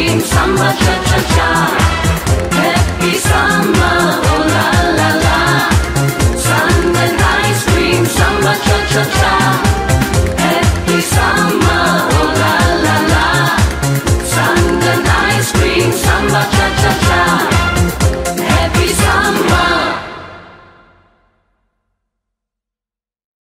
scream samba cha cha cha